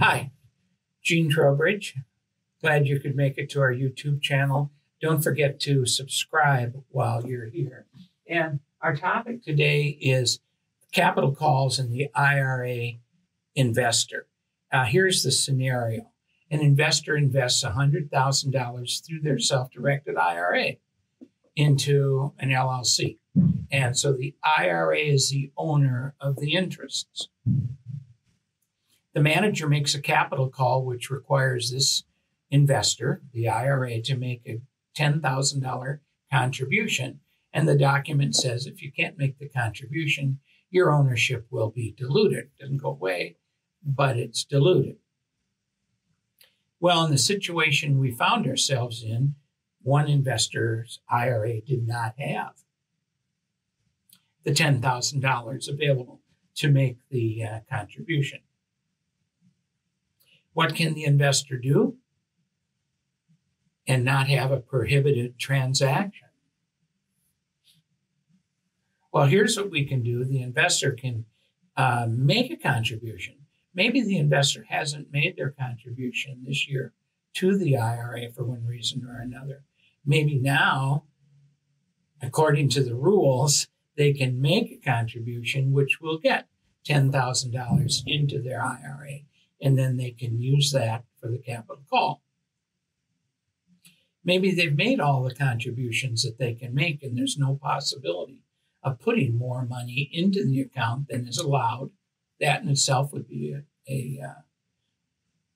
Hi, Gene Trowbridge. Glad you could make it to our YouTube channel. Don't forget to subscribe while you're here. And our topic today is capital calls in the IRA investor. Uh, here's the scenario an investor invests $100,000 through their self directed IRA into an LLC. And so the IRA is the owner of the interests. The manager makes a capital call, which requires this investor, the IRA, to make a $10,000 contribution. And the document says if you can't make the contribution, your ownership will be diluted. It doesn't go away, but it's diluted. Well, in the situation we found ourselves in, one investor's IRA did not have the $10,000 available to make the uh, contribution. What can the investor do? And not have a prohibited transaction. Well, here's what we can do the investor can uh, make a contribution. Maybe the investor hasn't made their contribution this year to the IRA for one reason or another. Maybe now, according to the rules, they can make a contribution which will get $10,000 into their IRA and then they can use that for the capital call. Maybe they've made all the contributions that they can make, and there's no possibility of putting more money into the account than is allowed. That in itself would be a, a uh,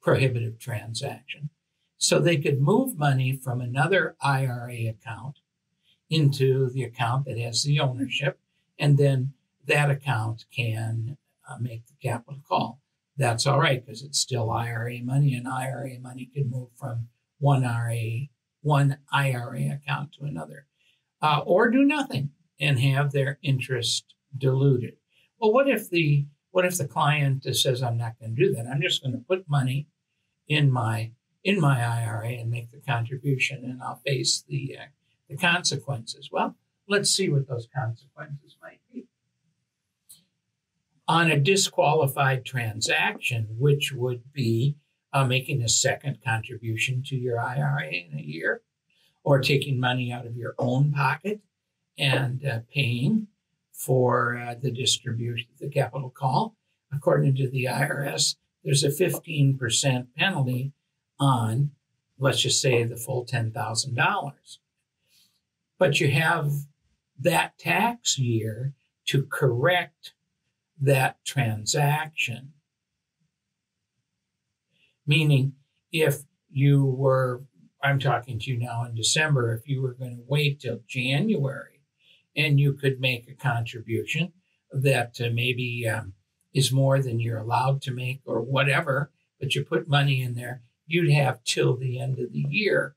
prohibitive transaction. So they could move money from another IRA account into the account that has the ownership, and then that account can uh, make the capital call that's all right because it's still IRA money, and IRA money can move from one IRA one IRA account to another, uh, or do nothing and have their interest diluted. Well, what if the what if the client says I'm not going to do that? I'm just going to put money in my in my IRA and make the contribution, and I'll face the uh, the consequences. Well, let's see what those consequences might be on a disqualified transaction, which would be uh, making a second contribution to your IRA in a year, or taking money out of your own pocket and uh, paying for uh, the distribution, the capital call. According to the IRS, there's a 15% penalty on, let's just say, the full $10,000. But you have that tax year to correct that transaction. Meaning, if you were, I'm talking to you now in December, if you were going to wait till January and you could make a contribution that uh, maybe um, is more than you're allowed to make or whatever, but you put money in there, you'd have till the end of the year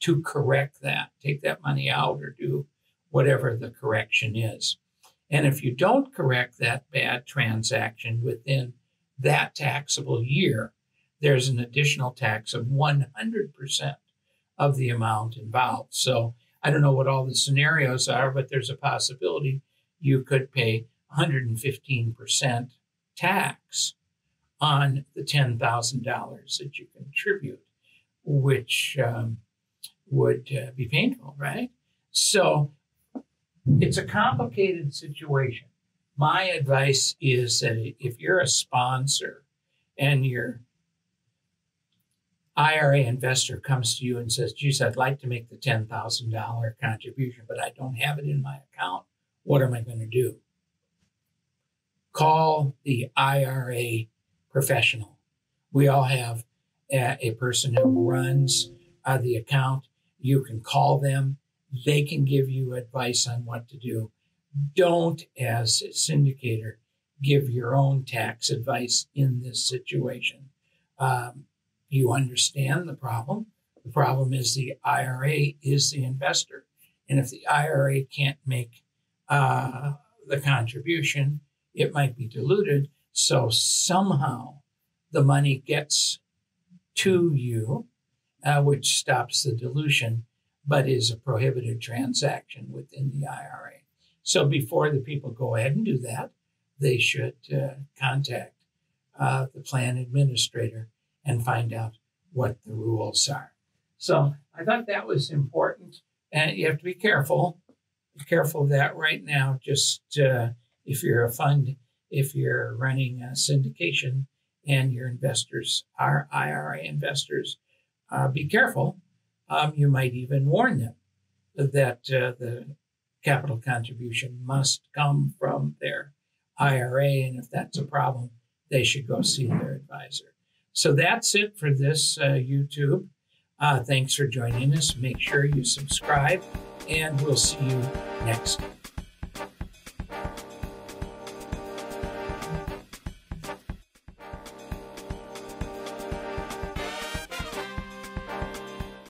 to correct that, take that money out or do whatever the correction is. And if you don't correct that bad transaction within that taxable year, there's an additional tax of 100% of the amount involved. So I don't know what all the scenarios are, but there's a possibility you could pay 115% tax on the $10,000 that you contribute, which um, would uh, be painful, right? So it's a complicated situation. My advice is that if you're a sponsor and your IRA investor comes to you and says, geez, I'd like to make the $10,000 contribution, but I don't have it in my account. What am I going to do? Call the IRA professional. We all have a, person who runs uh, the account. You can call them they can give you advice on what to do. Don't, as a syndicator, give your own tax advice in this situation. Um, you understand the problem. The problem is the IRA is the investor. And if the IRA can't make uh, the contribution, it might be diluted. So somehow the money gets to you, uh, which stops the dilution but is a prohibited transaction within the IRA. So before the people go ahead and do that, they should uh, contact uh, the plan administrator and find out what the rules are. So I thought that was important, and you have to be careful. Be careful of that right now. Just uh, if you're a fund, if you're running a syndication, and your investors are IRA investors, uh, be careful. Um, you might even warn them that uh, the capital contribution must come from their IRA, and if that's a problem, they should go see their advisor. So that's it for this uh, YouTube. Uh, thanks for joining us. Make sure you subscribe, and we'll see you next